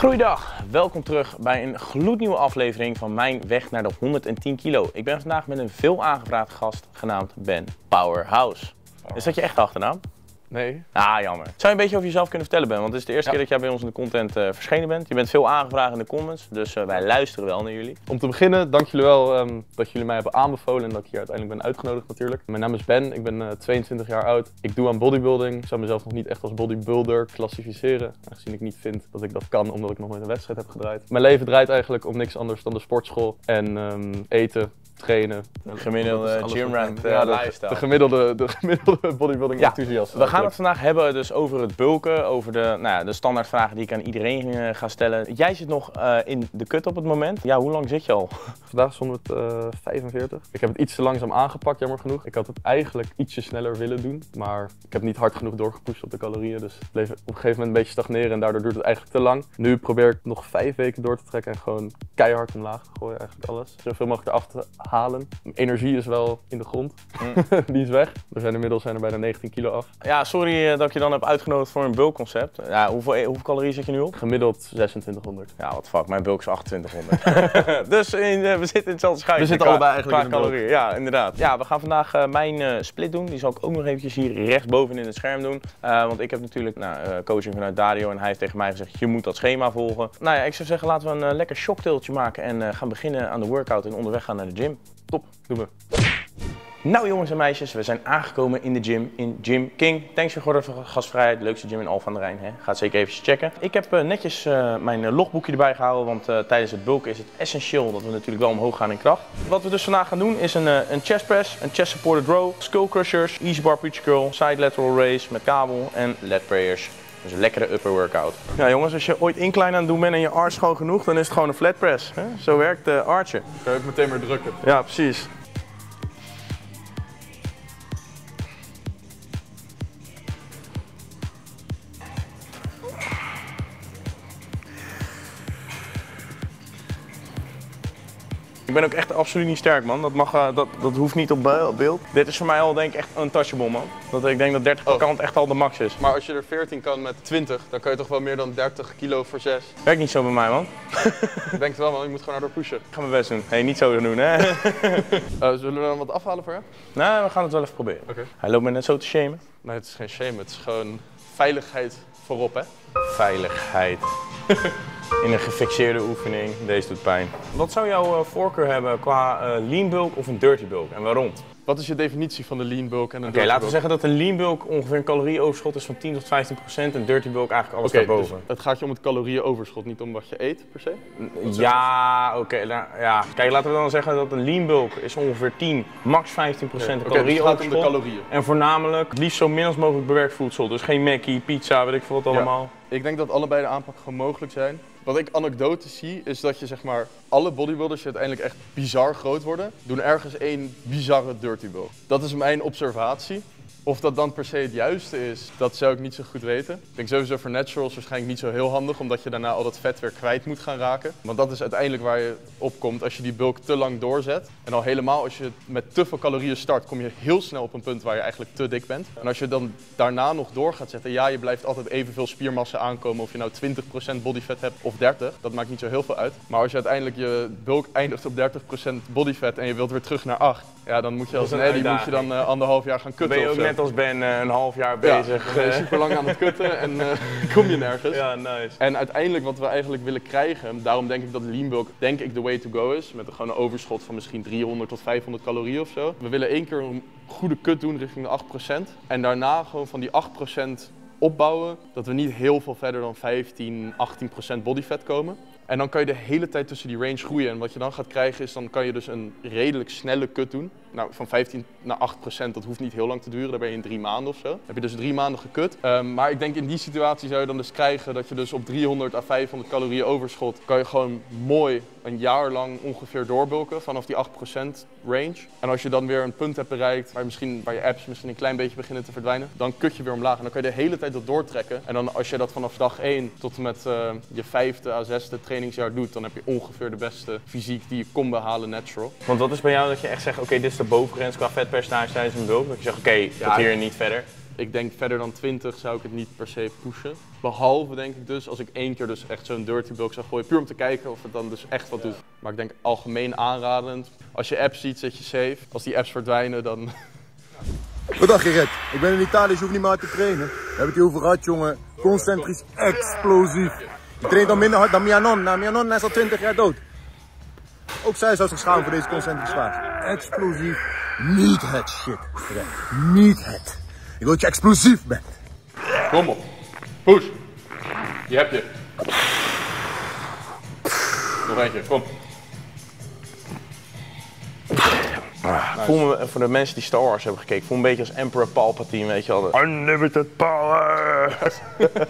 Goeiedag, welkom terug bij een gloednieuwe aflevering van mijn weg naar de 110 kilo. Ik ben vandaag met een veel aangevraagd gast genaamd Ben Powerhouse. Is dat je echte achternaam? Nee. Ah, jammer. Zou je een beetje over jezelf kunnen vertellen, Ben? Want het is de eerste Ja. keer dat jij bij ons in de content eh, verschenen bent. Je bent veel aangevraagd in de comments, dus eh, wij luisteren wel naar jullie. Om te beginnen, dank jullie wel ehm, dat jullie mij hebben aanbevolen en dat ik hier uiteindelijk ben uitgenodigd natuurlijk. Mijn naam is Ben, ik ben eh, 22 jaar oud. Ik doe aan bodybuilding. Ik zou mezelf nog niet echt als bodybuilder klassificeren, aangezien ik niet vind dat ik dat kan omdat ik nog nooit een wedstrijd heb gedraaid. Mijn leven draait eigenlijk om niks anders dan de sportschool en ehm, eten, trainen. Gemiddelde Dat is alles gym wat rat, mijn- eh, ja, de, lifestyle. de gemiddelde, de gemiddelde bodybuilding Ja, enthousiast. We gaan het vandaag hebben dus over het bulken, over de, nou ja, de standaardvragen die ik aan iedereen eh, ga stellen. Jij zit nog eh, in de kut op het moment. Ja, hoe lang zit je al? Vandaag is 145. Ik heb het iets te langzaam aangepakt, jammer genoeg. Ik had het eigenlijk ietsje sneller willen doen, maar ik heb niet hard genoeg doorgepusht op de calorieën. Dus het bleef op een gegeven moment een beetje stagneren en daardoor duurt het eigenlijk te lang. Nu probeer ik nog vijf weken door te trekken en gewoon keihard omlaag te gooien, eigenlijk alles. Zoveel mogelijk eraf te halen. Energie is wel in de grond, die is weg. We zijn inmiddels zijn er bijna 19 kilo af. Ja, sorry eh, dat ik je dan heb uitgenodigd voor een bulkconcept. Ja, hoeveel, eh, hoeveel calorieën zit je nu op? Gemiddeld 2600. Ja, wat fuck, mijn bulk is 2800. dus in, eh, we zitten in hetzelfde schuitje. We zitten qua- allebei eigenlijk qua in een bulk. calorieën. Ja, inderdaad. Ja, we gaan vandaag mijn eh, split doen. Die zal ik ook nog eventjes hier rechtsboven in het scherm doen. Eh, want ik heb natuurlijk nou, eh, coaching vanuit Dario en hij heeft tegen mij gezegd, je moet dat schema volgen. Nou ja, ik zou zeggen, laten we een lekker shocktailtje maken en eh, gaan beginnen aan de workout en onderweg gaan naar de gym. Top, doen we. Nou jongens en meisjes, we zijn aangekomen in de gym in Gym King. Thanks voor voor gastvrijheid, leukste gym in Alphen aan de Rijn. Hè? Ga het zeker even checken. Ik heb eh, netjes eh, mijn eh, logboekje erbij gehouden, want tijdens het bulken is het essentieel dat we natuurlijk wel omhoog gaan in kracht. Wat we dus vandaag gaan doen is een, een chest press, een chest supported row, skull crushers, easy bar preacher curl, side lateral raise met kabel en lat prayers. Dus een lekkere upper workout. Ja jongens, als je ooit incline aan het doen bent en je arch gewoon genoeg, dan is het gewoon een flat press. Hè? Zo werkt de archen. Kan je ook meteen weer drukken. Ja, precies. Ik ben ook echt absoluut niet sterk, man. Dat, mag, eh, dat, dat hoeft niet op be- op beeld. Dit is voor mij al denk ik echt untouchable, man. Dat, ik denk dat 30 per Oh. kant echt al de max is. Maar als je er 14 kan met 20, dan kan je toch wel meer dan 30 kilo voor 6. Werkt niet zo bij mij, man. Ik denk het wel man, je moet gewoon harder pushen. Ik ga mijn best doen. Hey, niet zo doen, hè? Eh, zullen we dan wat afhalen voor je? nou, we gaan het wel even proberen. Oké. Hij loopt me net zo te shamen. Nee, het is geen shame, het is gewoon veiligheid voorop hè. veiligheid. In een gefixeerde oefening, deze doet pijn. Wat zou jouw eh, voorkeur hebben qua eh, lean bulk of een dirty bulk en waarom? Oké, Wat is je definitie van de lean bulk en een dirty laten we bulk? zeggen dat een lean bulk ongeveer een calorieoverschot is van 10 tot 15 procent en dirty bulk eigenlijk alles Oké, daarboven. dus het gaat je om het calorieënoverschot, niet om wat je eet per se? Ja, oké. nou, ja. Kijk, laten we dan zeggen dat een lean bulk is ongeveer 10, max 15 procent Oké, dus calorieoverschot. calorieën. En voornamelijk het liefst zo min als mogelijk bewerkt voedsel. Dus geen Mackie, pizza, weet ik veel wat Ja. Ik denk dat allebei de aanpak gewoon mogelijk zijn. Wat ik anekdotisch zie, is dat je zeg maar alle bodybuilders die uiteindelijk echt bizar groot worden, doen ergens één bizarre dirty bulk. Dat is mijn observatie. Of dat dan per se het juiste is, dat zou ik niet zo goed weten. Ik denk sowieso voor naturals waarschijnlijk niet zo heel handig, omdat je daarna al dat vet weer kwijt moet gaan raken. Want dat is uiteindelijk waar je op komt als je die bulk te lang doorzet. En al helemaal als je met te veel calorieën start, kom je heel snel op een punt waar je eigenlijk te dik bent. En als je dan daarna nog door gaat zetten, ja, je blijft altijd evenveel spiermassa aankomen. Of je nou 20% bodyfat hebt of 30, dat maakt niet zo heel veel uit. Maar als je uiteindelijk je bulk eindigt op 30% bodyfat en je wilt weer terug naar 8, ja, dan moet je als Nelly moet je dan eh, anderhalf jaar gaan kutten ben je ook net als Ben eh, een half jaar Ja, bezig. je eh. super lang aan het kutten en kom je nergens. Ja, nice. En uiteindelijk wat we eigenlijk willen krijgen, daarom denk ik dat lean bulk denk ik de way to go is. Met een gewoon een overschot van misschien 300 tot 500 calorieën of zo. We willen één keer een goede cut doen richting de 8%. En daarna gewoon van die 8% opbouwen, dat we niet heel veel verder dan 15, 18% body fat komen. En dan kan je de hele tijd tussen die range groeien. En wat je dan gaat krijgen is, dan kan je dus een redelijk snelle cut doen. Nou, van 15 naar 8 procent, dat hoeft niet heel lang te duren. Daar ben je in drie maanden of zo. Heb je dus drie maanden gekut. Ehm, maar ik denk in die situatie zou je dan dus krijgen dat je dus op 300 à 500 calorieën overschot, kan je gewoon mooi een jaar lang ongeveer doorbulken vanaf die 8% range. En als je dan weer een punt hebt bereikt waar, misschien, waar je apps misschien een klein beetje beginnen te verdwijnen, dan kut je weer omlaag. En dan kan je de hele tijd dat doortrekken. En dan als je dat vanaf dag 1 tot en met eh, je vijfde à zesde trainingsjaar doet, dan heb je ongeveer de beste fysiek die je kon behalen natural. Want wat is bij jou dat je echt zegt, oké, dit de bovengrens qua vetpercentage tijdens een bulk? Dat je zegt, oké, tot hier en niet verder. ik denk verder dan 20 zou ik het niet per se pushen. Behalve denk ik dus als ik één keer dus echt zo'n dirty bulk zou gooien, puur om te kijken of het dan dus echt wat doet. Maar ik denk algemeen aanradend. Als je apps ziet, zet je safe. Als die apps verdwijnen, dan Wat dacht je, Red? Ik ben in Italië, dus je hoeft niet meer hard te trainen. We hebben het hier over hard, jongen. Concentrisch, explosief. Je traint al minder hard dan mia nonna. Mia nonna is al 20 jaar dood. Ook zij zou zich schamen voor deze concentrische fase. Explosief. Niet het shit. Niet het. Ik wil dat je explosief bent. kom op. Push. Je hebt je. Nog eentje, kom. Voel me, voor de mensen die Star Wars hebben gekeken, voel me een beetje als Emperor Palpatine, weet je wel. Unlimited power!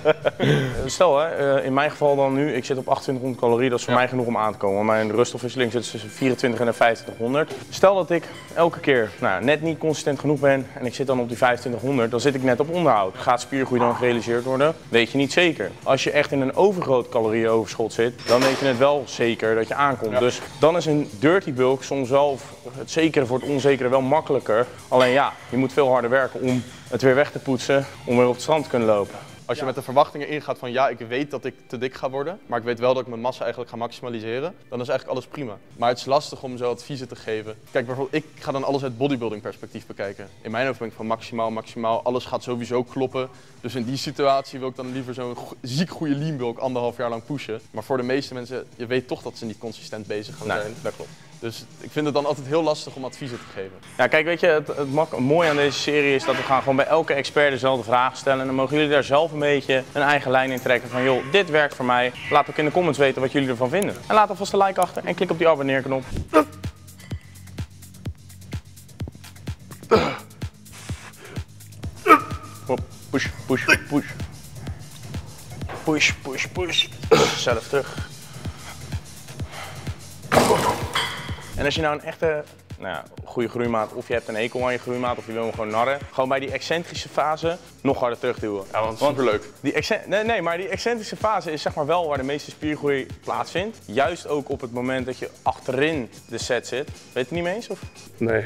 Stel hè, eh, in mijn geval dan nu, ik zit op 2800 calorieën, dat is voor mij genoeg om aan te komen. Want mijn ruststofwisseling zit tussen 24 en de 2500. Stel dat ik elke keer nou, net niet consistent genoeg ben en ik zit dan op die 2500, dan zit ik net op onderhoud. Gaat spiergroei dan gerealiseerd worden? Weet je niet zeker. Als je echt in een overgroot calorieënoverschot zit, dan weet je het wel zeker dat je aankomt. Dus dan is een dirty bulk soms wel het zekere voor het onzekere wel makkelijker. Alleen ja, je moet veel harder werken om het weer weg te poetsen, om weer op het strand te kunnen lopen. Als je met de verwachtingen ingaat van ja, ik weet dat ik te dik ga worden, maar ik weet wel dat ik mijn massa eigenlijk ga maximaliseren, dan is eigenlijk alles prima. Maar het is lastig om zo adviezen te geven. Kijk, bijvoorbeeld, ik ga dan alles uit bodybuilding perspectief bekijken. In mijn hoofd ben ik van maximaal, maximaal, alles gaat sowieso kloppen. Dus in die situatie wil ik dan liever zo'n go- ziek goede lean bulk anderhalf jaar lang pushen. Maar voor de meeste mensen, je weet toch dat ze niet consistent bezig gaan Nee, zijn. dat klopt. Dus ik vind het dan altijd heel lastig om adviezen te geven. Ja, kijk, weet je, het, het, aan deze serie is dat we gaan gewoon bij elke expert dezelfde vragen stellen. En dan mogen jullie daar zelf een beetje een eigen lijn in trekken van, joh, dit werkt voor mij. Laat ook in de comments weten wat jullie ervan vinden. En laat alvast een like achter en klik op die abonneerknop. Push, push, push. Push, push, push. Zelf terug. En als je nou een echte nou ja, goede groeimaat, of je hebt een hekel aan je groeimaat, of je wil hem gewoon narren, gewoon bij die excentrische fase nog harder terugduwen. Ja, want superleuk. Die exce- nee, nee, maar die excentrische fase is zeg maar wel waar de meeste spiergroei plaatsvindt. Juist ook op het moment dat je achterin de set zit. Weet je het niet mee eens? Of? Nee.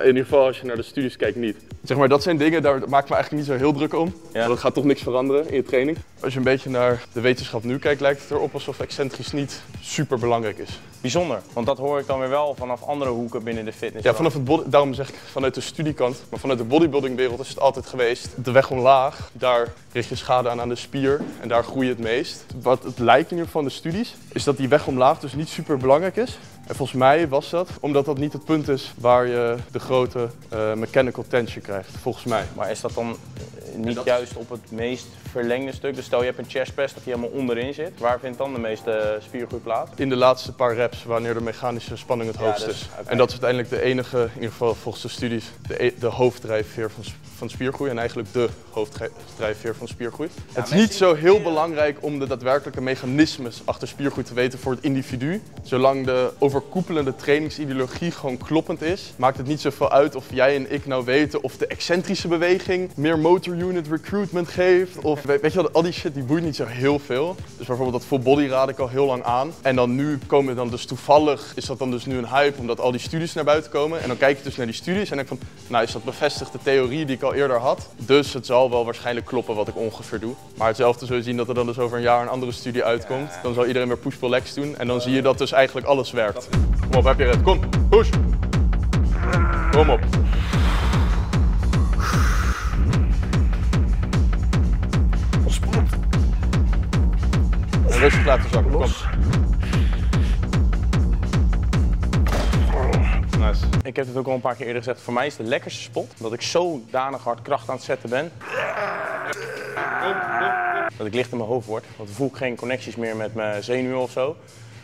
In ieder geval als je naar de studies kijkt niet. Zeg maar, dat zijn dingen, daar maak ik me eigenlijk niet zo heel druk om. Ja. Want dat gaat toch niks veranderen in je training. Als je een beetje naar de wetenschap nu kijkt, lijkt het erop alsof excentrisch niet super belangrijk is. Bijzonder, want dat hoor ik dan weer wel vanaf andere hoeken binnen de fitness. Ja, vanaf het body, daarom zeg ik vanuit de studiekant, maar vanuit de bodybuildingwereld is het altijd geweest. De weg omlaag, daar richt je schade aan aan de spier en daar groei je het meest. Wat het lijkt in ieder geval in de studies, is dat die weg omlaag dus niet super belangrijk is. En volgens mij was dat omdat dat niet het punt is waar je de grote eh, mechanical tension krijgt, volgens mij. Maar is dat dan niet dat- juist op het meest verlengde stuk? Dus stel je hebt een chest press dat die helemaal onderin zit. Waar vindt dan de meeste spiergroei plaats? In de laatste paar reps, wanneer de mechanische spanning het Ja, hoogst dus, is. En dat is uiteindelijk de enige, in ieder geval volgens de studies, de, e- de hoofddrijfveer van, van spiergroei. En eigenlijk de hoofddrijfveer van spiergroei. het is niet zo heel belangrijk om de daadwerkelijke mechanismes achter spiergroei te weten voor het individu. Zolang de overkoepelende trainingsideologie gewoon kloppend is, maakt het niet zoveel uit of jij en ik nou weten of de excentrische beweging meer motor unit recruitment geeft. Of weet je wel, al die shit die boeit niet zo heel veel. Dus bijvoorbeeld dat full body raad ik al heel lang aan. En dan nu komen dan dus toevallig, is dat dan dus nu een hype omdat al die studies naar buiten komen. En dan kijk je dus naar die studies en denk van, nou is dat bevestigt de theorie die ik al eerder had. Dus het zal wel waarschijnlijk kloppen wat ik ongeveer doe. Maar hetzelfde zul je zien dat er dan dus over een jaar een andere studie uitkomt. Dan zal iedereen weer push-pull legs doen. En dan zie je dat dus eigenlijk alles werkt. Kom op, heb je het. Kom, push. Kom op. rustig laten zakken. Kom. Nice. Ik heb het ook al een paar keer eerder gezegd. Voor mij is de lekkerste spot dat ik zodanig hard kracht aan het zetten ben. Dat ik licht in mijn hoofd word. Want dan voel ik geen connecties meer met mijn zenuwen of zo.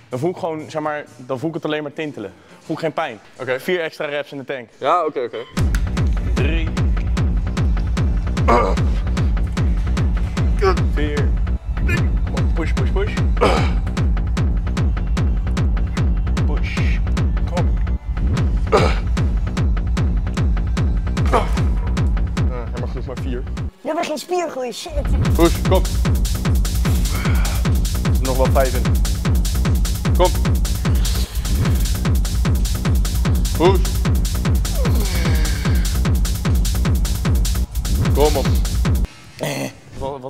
Dan voel ik gewoon, zeg maar, dan voel ik het alleen maar tintelen. Voel ik geen pijn. Oké. Vier extra reps in de tank. Ja, oké, oké. Drie. Geen spiergroei, shit. Push, kom. Nog wel vijf in. Kom. Push.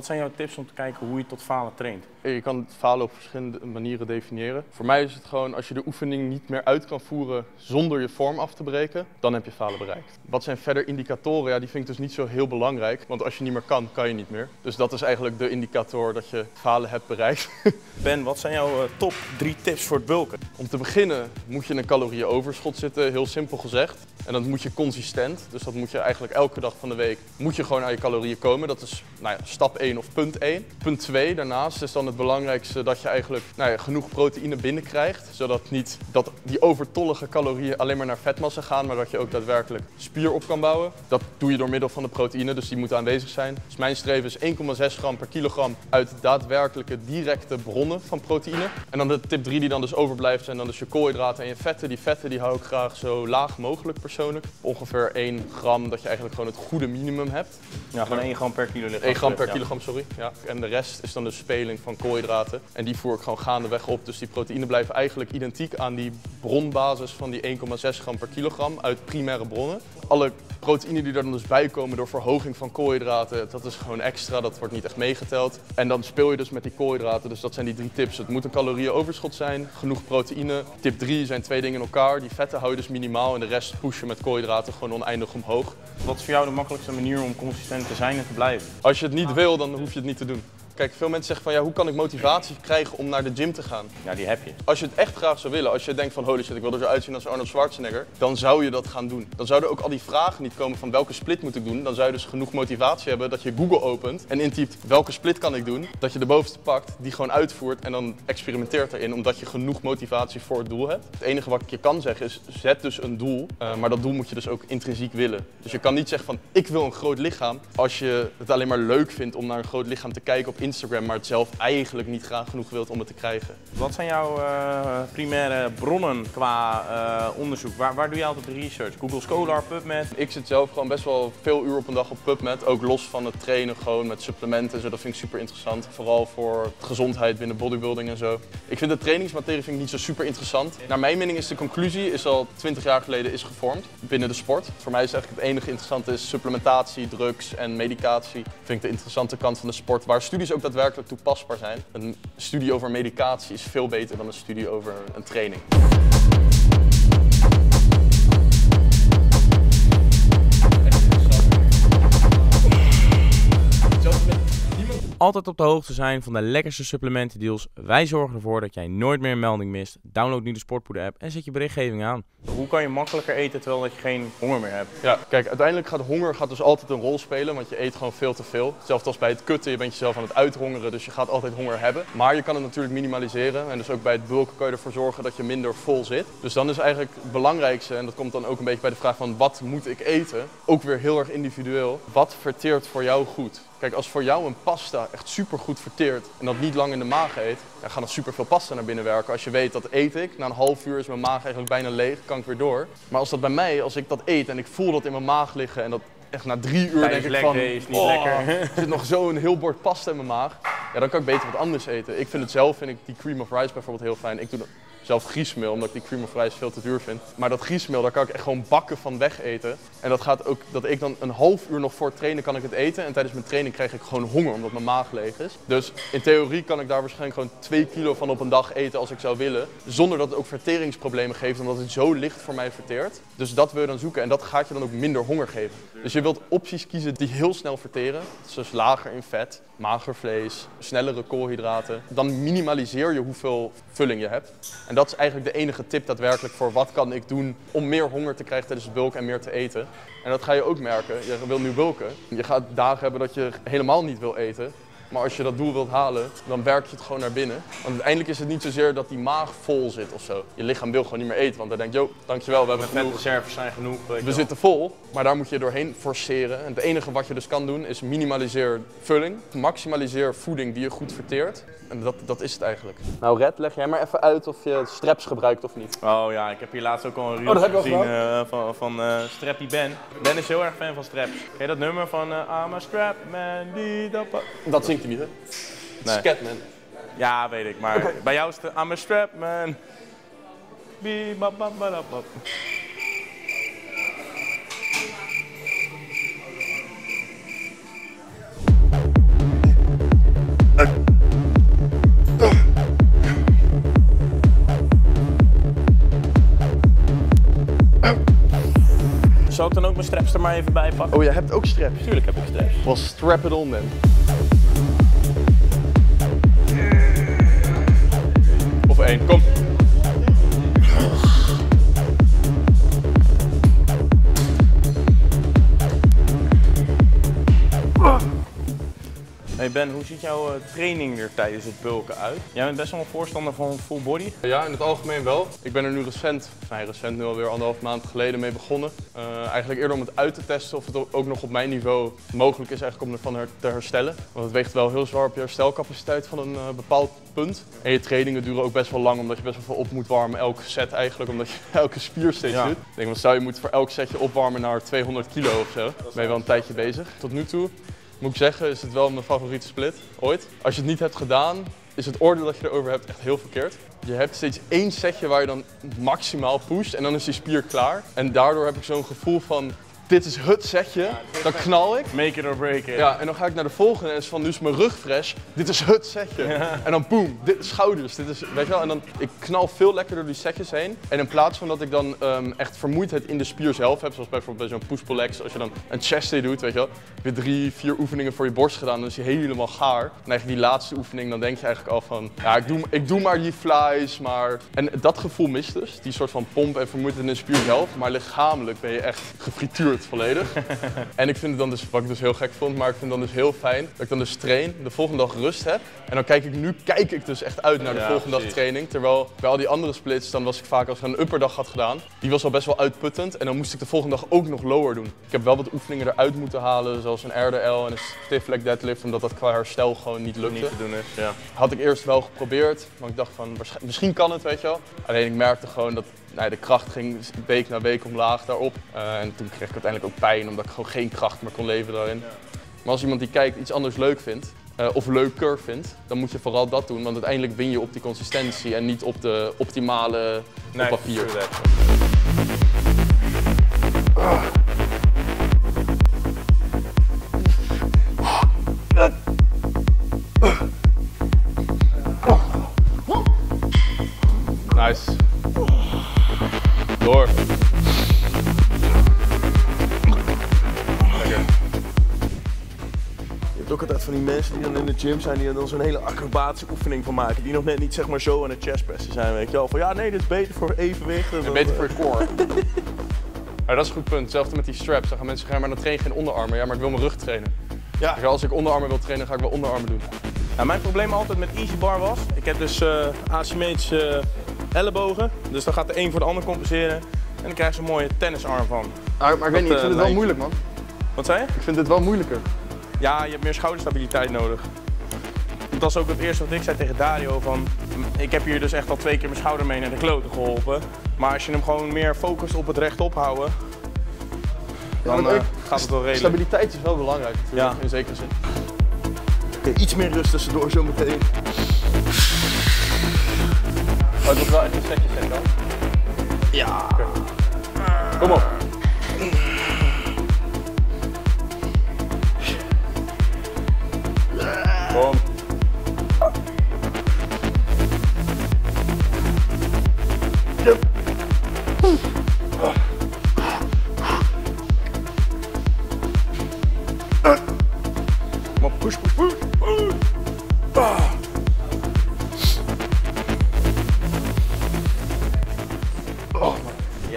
Wat, zijn jouw tips om te kijken hoe je tot falen traint? Je kan het falen op verschillende manieren definiëren. Voor mij is het gewoon als je de oefening niet meer uit kan voeren zonder je vorm af te breken, dan heb je falen bereikt. Wat zijn verder indicatoren? Ja, die vind ik dus niet zo heel belangrijk, want als je niet meer kan, kan je niet meer. Dus dat is eigenlijk de indicator dat je falen hebt bereikt. Ben, wat zijn jouw eh, top drie tips voor het bulken? Om te beginnen moet je in een calorieënoverschot zitten, heel simpel gezegd. En dat moet je consistent, dus dat moet je eigenlijk elke dag van de week, moet je gewoon aan je calorieën komen. Dat is nou ja, stap 1 of punt 1. Punt 2 daarnaast is dan het belangrijkste dat je eigenlijk nou ja, genoeg proteïne binnenkrijgt. Zodat niet dat die overtollige calorieën alleen maar naar vetmassa gaan, maar dat je ook daadwerkelijk spier op kan bouwen. Dat doe je door middel van de proteïne, dus die moeten aanwezig zijn. Dus mijn streven is 1,6 gram per kilogram uit daadwerkelijke directe bronnen van proteïne. En dan de tip 3 die dan dus overblijft zijn dan dus je koolhydraten en je vetten. Die vetten die hou ik graag zo laag mogelijk persoonlijk. Ongeveer 1 gram dat je eigenlijk gewoon het goede minimum hebt. Ja, gewoon 1 gram per kilo lichaam. 1 gram per kilogram, sorry. Ja. En de rest is dan de speling van koolhydraten. En die voer ik gewoon gaandeweg op. Dus die proteïnen blijven eigenlijk identiek aan die bronbasis van die 1,6 gram per kilogram uit primaire bronnen. Alle proteïnen die er dan dus bij komen door verhoging van koolhydraten, dat is gewoon extra, dat wordt niet echt meegeteld. En dan speel je dus met die koolhydraten, dus dat zijn die drie tips. Het moet een calorieënoverschot zijn, genoeg proteïne. Tip 3 zijn twee dingen in elkaar, die vetten hou je dus minimaal en de rest push je met koolhydraten gewoon oneindig omhoog. Wat is voor jou de makkelijkste manier om consistent te zijn en te blijven? Als je het niet wil, dan hoef je het niet te doen. Kijk, veel mensen zeggen van ja, hoe kan ik motivatie krijgen om naar de gym te gaan? Ja, die heb je. Als je het echt graag zou willen, als je denkt van holy shit, ik wil er zo uitzien als Arnold Schwarzenegger, dan zou je dat gaan doen. Dan zouden ook al die vragen niet komen van welke split moet ik doen. Dan zou je dus genoeg motivatie hebben dat je Google opent en intypt welke split kan ik doen. Dat je de bovenste pakt, die gewoon uitvoert en dan experimenteert erin omdat je genoeg motivatie voor het doel hebt. Het enige wat ik je kan zeggen is zet dus een doel, eh, maar dat doel moet je dus ook intrinsiek willen. Dus je kan niet zeggen van ik wil een groot lichaam als je het alleen maar leuk vindt om naar een groot lichaam te kijken op Instagram, maar het zelf eigenlijk niet graag genoeg wilt om het te krijgen. Wat zijn jouw eh, primaire bronnen qua eh, onderzoek? Waar, waar doe je altijd research? Google Scholar, PubMed? Ik zit zelf gewoon best wel veel uur op een dag op PubMed. Ook los van het trainen, gewoon met supplementen en zo. Dat vind ik super interessant. Vooral voor gezondheid binnen bodybuilding en zo. Ik vind de trainingsmaterie vind ik niet zo super interessant. Naar mijn mening is de conclusie is al 20 jaar geleden is gevormd binnen de sport. Voor mij is eigenlijk het enige interessante is supplementatie, drugs en medicatie. Vind ik de interessante kant van de sport. Waar studies ook daadwerkelijk toepasbaar zijn. Een studie over medicatie is veel beter dan een studie over een training. Altijd op de hoogte zijn van de lekkerste supplementendeals. Wij zorgen ervoor dat jij nooit meer een melding mist. Download nu de Sportpoeder app en zet je berichtgeving aan. Hoe kan je makkelijker eten terwijl dat je geen honger meer hebt? Ja, kijk, uiteindelijk gaat honger gaat dus altijd een rol spelen, want je eet gewoon veel te veel. Hetzelfde als bij het kutten, je bent jezelf aan het uithongeren, dus je gaat altijd honger hebben. Maar je kan het natuurlijk minimaliseren en dus ook bij het bulken kan je ervoor zorgen dat je minder vol zit. Dus dan is eigenlijk het belangrijkste, en dat komt dan ook een beetje bij de vraag van wat moet ik eten, ook weer heel erg individueel. Wat verteert voor jou goed? Kijk, als voor jou een pasta echt super goed verteert en dat niet lang in de maag eet, dan gaat er super veel pasta naar binnen werken. Als je weet dat eet ik, na een half uur is mijn maag eigenlijk bijna leeg, kan ik weer door. Maar als dat bij mij, als ik dat eet en ik voel dat in mijn maag liggen en dat echt na drie uur Tijdens denk ik van, is niet oh, lekker. er zit nog zo'n heel bord pasta in mijn maag. Ja, dan kan ik beter wat anders eten. Ik vind het zelf, vind ik die cream of rice bijvoorbeeld heel fijn. Ik doe zelf griesmeel, omdat ik die cream of rice veel te duur vind. Maar dat griesmeel, daar kan ik echt gewoon bakken van weg eten. En dat gaat ook, dat ik dan een half uur nog voor trainen kan ik het eten. En tijdens mijn training krijg ik gewoon honger, omdat mijn maag leeg is. Dus in theorie kan ik daar waarschijnlijk gewoon 2 kilo van op een dag eten als ik zou willen. Zonder dat het ook verteringsproblemen geeft, omdat het zo licht voor mij verteert. Dus dat wil je dan zoeken en dat gaat je dan ook minder honger geven. Dus je wilt opties kiezen die heel snel verteren. Dus lager in vet, mager vlees, snellere koolhydraten. Dan minimaliseer je hoeveel vulling je hebt. En dat is eigenlijk de enige tip daadwerkelijk voor wat kan ik doen om meer honger te krijgen tijdens het bulken en meer te eten. En dat ga je ook merken. Je wil nu bulken. Je gaat dagen hebben dat je helemaal niet wil eten. Maar als je dat doel wilt halen, dan werk je het gewoon naar binnen. Want uiteindelijk is het niet zozeer dat die maag vol zit of zo. Je lichaam wil gewoon niet meer eten, want dan denkt, yo, dankjewel, we hebben genoeg. Vetreserves zijn genoeg. je We wel. zitten vol, maar daar moet je doorheen forceren. En het enige wat je dus kan doen is minimaliseer vulling, maximaliseer voeding die je goed verteert. En dat, dat is het eigenlijk. Nou Red, leg jij maar even uit of je straps gebruikt of niet. Oh ja, ik heb hier laatst ook al een Oh, reel je gezien eh, van, van eh, Strappy Ben. Ben is heel erg fan van straps. Ken je dat nummer van eh I'm a strap man, die dat Dat zingt je niet, hè? Man. Ja, weet ik, maar bij jou is het I'm a strap, man. Be ik dan ook mijn straps er maar even bij pakken? Oh, jij hebt ook straps? Tuurlijk heb ik straps. Wel strap it on, man. Één, kom. Hey Ben, hoe ziet jouw eh, training er tijdens het bulken uit? Jij bent best wel een voorstander van full body. Ja, in het algemeen wel. Ik ben er nu recent, vrij recent, nu alweer anderhalf maand geleden mee begonnen. Eh, eigenlijk eerder om het uit te testen of het ook nog op mijn niveau mogelijk is eigenlijk om ervan her- te herstellen. Want het weegt wel heel zwaar op je herstelcapaciteit van een eh, bepaald punt. En je trainingen duren ook best wel lang omdat je best wel veel op moet warmen elke set eigenlijk. Omdat je elke spier steeds Ja. doet. Ik denk, wat zou je moeten voor elk setje opwarmen naar 200 kilo of zo. Ben je wel een tijdje bezig. Tot nu toe moet ik zeggen, is het wel mijn favoriete split ooit. Als je het niet hebt gedaan, is het oordeel dat je erover hebt echt heel verkeerd. Je hebt steeds één setje waar je dan maximaal pusht en dan is die spier klaar. En daardoor heb ik zo'n gevoel van, dit is het setje, dan knal ik. Make it or break it. Ja, en dan ga ik naar de volgende en is van, nu is mijn rug fresh, dit is het setje. En dan boom, dit schouders, dit is, weet je wel. En dan, ik knal veel lekker door die setjes heen. En in plaats van dat ik dan ehm, echt vermoeidheid in de spier zelf heb, zoals bijvoorbeeld bij zo'n push-pull legs, als je dan een chest day doet, weet je wel. Heb je drie, vier oefeningen voor je borst gedaan, dan is je helemaal gaar. En eigenlijk die laatste oefening, dan denk je eigenlijk al van, ja, ik doe, ik doe maar die flies, maar... En dat gevoel mist dus, die soort van pomp en vermoeidheid in de spier zelf. Maar lichamelijk ben je echt gefrituurd volledig. En ik vind het dan dus, wat ik dus heel gek vond, maar ik vind het dan dus heel fijn dat ik dan dus train, de volgende dag rust heb. En dan kijk ik nu, kijk ik dus echt uit naar de Ja, volgende dag training. Terwijl bij al die andere splits, dan was ik vaak als ik een upperdag had gedaan, die was al best wel uitputtend. En dan moest ik de volgende dag ook nog lower doen. Ik heb wel wat oefeningen eruit moeten halen, zoals een RDL en een stiff leg deadlift, omdat dat qua herstel gewoon niet lukte. Niet te doen is, ja. Had ik eerst wel geprobeerd, maar ik dacht van misschien kan het, weet je wel. Alleen ik merkte gewoon dat nou, de kracht ging week na week omlaag daarop. Eh, en toen kreeg ik uiteindelijk ook pijn, omdat ik gewoon geen kracht meer kon leveren daarin. Maar als iemand die kijkt iets anders leuk vindt, eh, of leuker vindt, dan moet je vooral dat doen. Want uiteindelijk win je op die consistentie en niet op de optimale Nee, op papier. Nice. Door. Lekker. Je hebt ook altijd van die mensen die dan in de gym zijn, die er dan zo'n hele acrobatische oefening van maken. Die nog net niet zeg maar zo aan het chestpressen zijn, weet je wel. Van ja, nee, dit is beter voor evenwicht. En beter voor je core. Maar dat is een goed punt. Hetzelfde met die straps. Dan gaan mensen zeggen, maar dan train je geen onderarmen. Ja, maar ik wil mijn rug trainen. Ja. Als ik onderarmen wil trainen, ga ik wel onderarmen doen. Nou, mijn probleem altijd met Easy Bar was, ik heb dus eh asymmetrische ellebogen. Dus dan gaat de een voor de ander compenseren. En dan krijg je zo'n mooie tennisarm van. maar ik weet niet, ik vind het wel moeilijk, man. Wat zei je? Ik vind dit wel moeilijker. Ja, je hebt meer schouderstabiliteit nodig. Dat is ook het eerste wat ik zei tegen Dario. Van, ik heb hier dus echt al twee keer mijn schouder mee naar de kloten geholpen. Maar als je hem gewoon meer focust op het rechtop houden, dan eh, gaat het wel redelijk. Stabiliteit is wel belangrijk, natuurlijk, Ja. in zekere zin. Oké, iets meer rust tussendoor zo meteen. Maar het was wel echt een setje set dan. Ja. Kom op. Kom.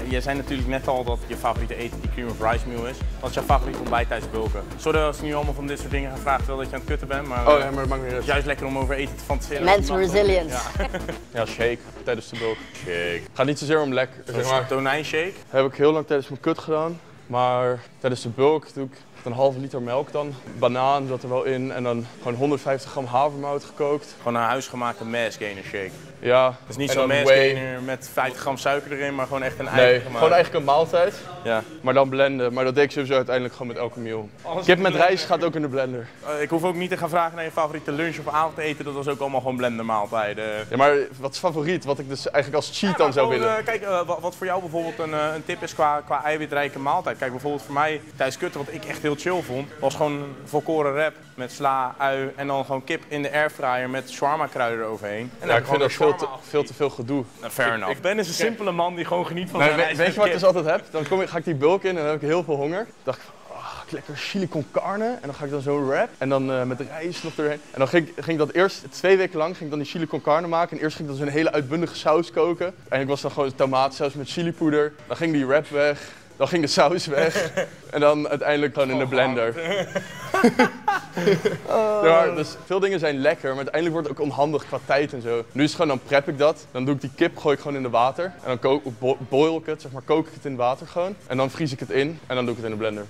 Ja, jij zei natuurlijk net al dat je favoriete eten die cream of rice meal is. Wat is jouw favoriete ontbijt tijdens bulken? Sorry als ik nu allemaal van dit soort dingen ga vragen terwijl dat je aan het kutten bent, maar, Oh eh, ja, maar dat maakt niet het uit. is juist lekker om over eten te fantaseren. Mental resilience. Ja, shake tijdens de bulk. Shake. Gaat niet zozeer om lekker. Zeg maar, Tonijnshake. heb ik heel lang tijdens mijn kut gedaan. Maar tijdens de bulk doe ik een halve liter melk dan. Banaan zat er wel in en dan gewoon 150 gram havermout gekookt. Gewoon een huisgemaakte mass gainer shake. Ja, Dat is niet en zo'n dan mass whey. gainer met 50 gram suiker erin, maar gewoon echt een eigen Nee, gemaakt. gewoon eigenlijk een maaltijd. Ja. Maar dan blenden. Maar dat deed ik sowieso uiteindelijk gewoon met elke meal. Kip met rijst gaat ook in de blender. Eh, ik hoef ook niet te gaan vragen naar je favoriete lunch of avondeten. Dat was ook allemaal gewoon blendermaaltijden. Ja, maar wat is favoriet? Wat ik dus eigenlijk als cheat dan zou Gewoon, willen. eh, kijk, eh, wat, wat voor jou bijvoorbeeld een, eh, een tip is qua, qua eiwitrijke maaltijd. Kijk, bijvoorbeeld voor mij tijdens kutten, wat ik echt heel chill vond, was gewoon een volkoren wrap met sla, ui en dan gewoon kip in de airfryer met shawarma kruiden eroverheen. En dan Ja, ik vind dat veel te, veel te veel gedoe. shawarma- Fair enough. Ik ben dus een simpele man die gewoon geniet van Nee, zijn weet, weet je wat ik dus altijd heb? Dan kom ik, ga ik die bulk in en dan heb ik heel veel honger. Dan dacht ik, van, ah, ga ik lekker chili con carne. En dan ga ik dan zo'n wrap. En dan eh, met rijst nog doorheen. En dan ging, ik- ging ik dat eerst, twee weken lang, ging ik dan die chili con carne maken. En eerst ging ik dan zo'n hele uitbundige saus koken. En ik was dan gewoon tomaatsaus met chilipoeder. Dan ging die wrap weg. Dan ging de saus weg. en dan uiteindelijk gewoon in de blender. Ja, dus veel dingen zijn lekker, maar uiteindelijk wordt het ook onhandig qua tijd en zo. Nu is het gewoon, dan prep ik dat. Dan doe ik die kip, gooi ik gewoon in de water. En dan kook, bo- boil ik het, zeg maar, kook ik het in het water gewoon. En dan vries ik het in en dan doe ik het in de blender.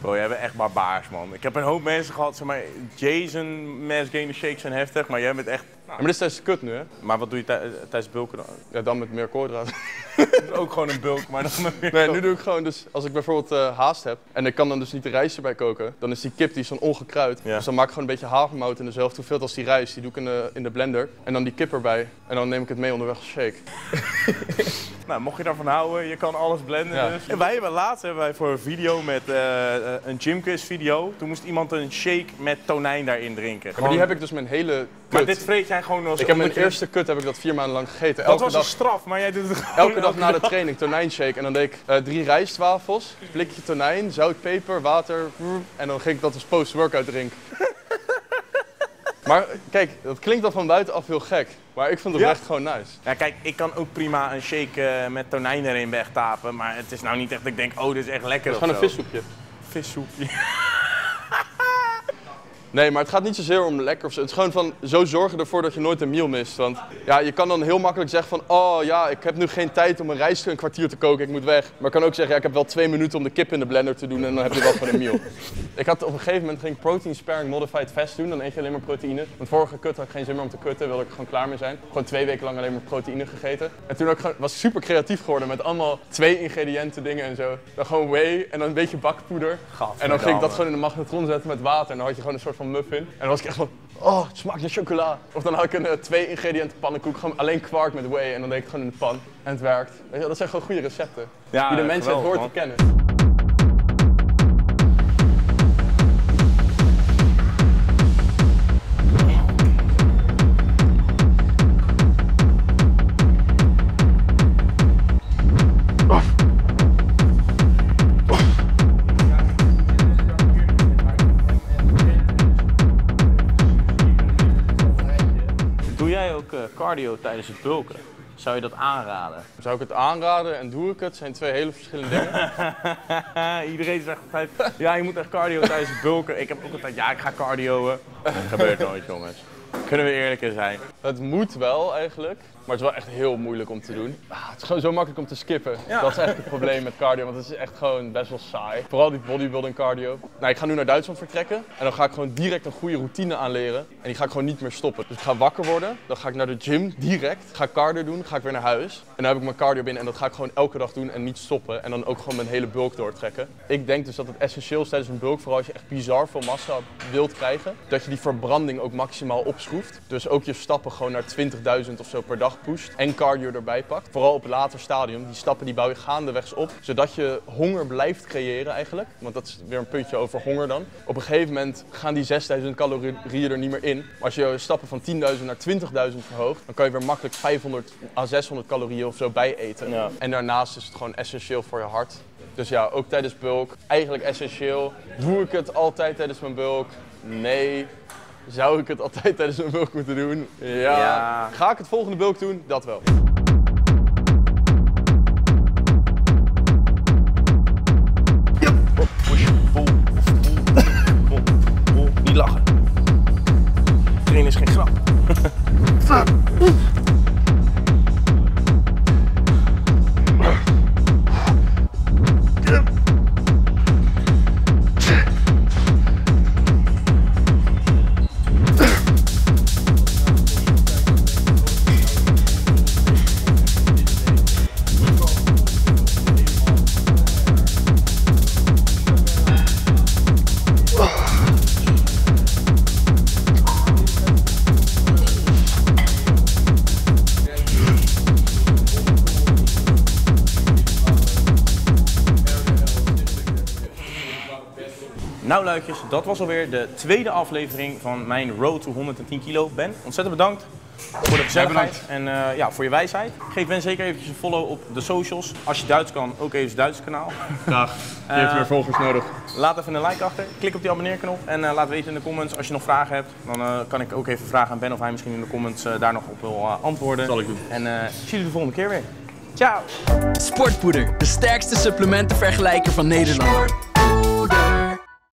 Bro, jij bent echt barbaars, man. Ik heb een hoop mensen gehad, zeg maar, Jason, mass shakes zijn heftig, maar jij bent echt... Ja, maar dit is tijdens de kut nu, hè? Maar wat doe je tij- tijdens bulken dan? Ja, dan met meer koolhydraten. Dat is ook gewoon een bulk, maar dan met meer Nee, nu doe ik gewoon dus, als ik bijvoorbeeld eh, haast heb en ik kan dan dus niet de rijst erbij koken, dan is die kip die is dan ongekruid. Ja. Dus dan maak ik gewoon een beetje havermout in dezelfde hoeveelheid als die rijst. Die doe ik in de, in de blender en dan die kip erbij. En dan neem ik het mee onderweg als shake. Nou, mocht je daarvan houden, je kan alles blenden Ja. dus. En wij hebben laatst hebben wij voor een video met eh, eh, een gymquiz video. Toen moest iemand een shake met tonijn daarin drinken. Maar die heb ik dus mijn hele Maar dit vreet jij gewoon als Ik heb mijn eerste kut heb ik dat vier maanden lang gegeten. Dat was een straf, maar jij doet het gewoon elke dag na de training tonijnshake. En dan deed ik eh, drie rijstwafels, blikje tonijn, zout, peper, water. En dan ging ik dat als post-workout drinken. Maar kijk, dat klinkt dan van buitenaf heel gek. Maar ik vind het Ja. echt gewoon nice. Ja, kijk, ik kan ook prima een shake eh, met tonijn erin wegtapen. Maar het is nou niet echt dat ik denk, oh, dit is echt lekker Het is gewoon een vissoepje. Vissoepje. Nee, maar het gaat niet zozeer om lekker of zo. Het is gewoon van, zo zorgen ervoor dat je nooit een meal mist. Want ja, je kan dan heel makkelijk zeggen van, oh ja, ik heb nu geen tijd om een rijst een kwartier te koken, ik moet weg. Maar ik kan ook zeggen, ja, ik heb wel twee minuten om de kip in de blender te doen en dan heb je wel gewoon een meal. ik had op een gegeven moment ging ik protein sparing modified fast doen, dan eet je alleen maar proteïne. Want vorige kut had ik geen zin meer om te kutten, wilde ik er gewoon klaar mee zijn. Gewoon twee weken lang alleen maar proteïne gegeten. En toen ook gewoon, was ik super creatief geworden met allemaal twee ingrediënten dingen en zo. Dan gewoon whey en dan een beetje bakpoeder. En dan ging ik dat gewoon in de magnetron zetten met water. En dan had je gewoon een soort van muffin. En dan was ik echt van, oh, het smaakt naar chocola. Of dan had ik een eh, twee ingrediënten pannenkoek, gewoon alleen kwark met whey. En dan deed ik het gewoon in de pan. En het werkt. Weet je, dat zijn gewoon goede recepten. Ja, die de mensheid geweldig, hoort man. te kennen. Cardio tijdens het bulken? Zou je dat aanraden? Zou ik het aanraden en doe ik het? zijn twee hele verschillende dingen. Iedereen zegt altijd, ja, je moet echt cardio tijdens het bulken. Ik heb ook altijd, ja, ik ga cardioen. Dat gebeurt nooit, jongens. Kunnen we eerlijk in zijn? Het moet wel eigenlijk, maar het is wel echt heel moeilijk om te doen. Ah, het is gewoon zo makkelijk om te skippen. Dat is echt het probleem met cardio, want het is echt gewoon best wel saai. Vooral die bodybuilding cardio. Nou, ik ga nu naar Duitsland vertrekken en dan ga ik gewoon direct een goede routine aanleren. En die ga ik gewoon niet meer stoppen. Dus ik ga wakker worden, dan ga ik naar de gym direct, ga ik cardio doen, ga ik weer naar huis. En dan heb ik mijn cardio binnen en dat ga ik gewoon elke dag doen en niet stoppen. En dan ook gewoon mijn hele bulk doortrekken. Ik denk dus dat het essentieel is tijdens een bulk, vooral als je echt bizar veel massa wilt krijgen, dat je die verbranding ook maximaal opschroeft. Dus ook je stappen gewoon naar 20.000 of zo per dag pusht en cardio erbij pakt. Vooral op het later stadium, die stappen die bouw je gaandeweg op, zodat je honger blijft creëren eigenlijk. Want dat is weer een puntje over honger dan. Op een gegeven moment gaan die 6000 calorieën er niet meer in. Maar als je je stappen van 10.000 naar 20.000 verhoogt, dan kan je weer makkelijk 500 à 600 calorieën of zo bij eten. Ja. En daarnaast is het gewoon essentieel voor je hart. Dus ja, ook tijdens bulk. Eigenlijk essentieel. Doe ik het altijd tijdens mijn bulk? Nee. Zou ik het altijd tijdens mijn bulk moeten doen? Ja. Ja. Ga ik het volgende bulk doen? Dat wel. Dat was alweer de tweede aflevering van mijn Road to 110 kilo. Ben, ontzettend bedankt voor de gezelligheid en eh, ja, voor je wijsheid. Geef Ben zeker eventjes een follow op de socials. Als je Duits kan, ook even het Duitse kanaal. Graag. Je heeft Eh, meer volgers nodig. Laat even een like achter, klik op die abonneerknop en eh, laat weten in de comments als je nog vragen hebt. Dan eh, kan ik ook even vragen aan Ben of hij misschien in de comments daar nog op wil antwoorden. Zal ik doen. En eh, ik zie jullie de volgende keer weer. Ciao! Sportpoeder, de sterkste supplementenvergelijker van Nederland.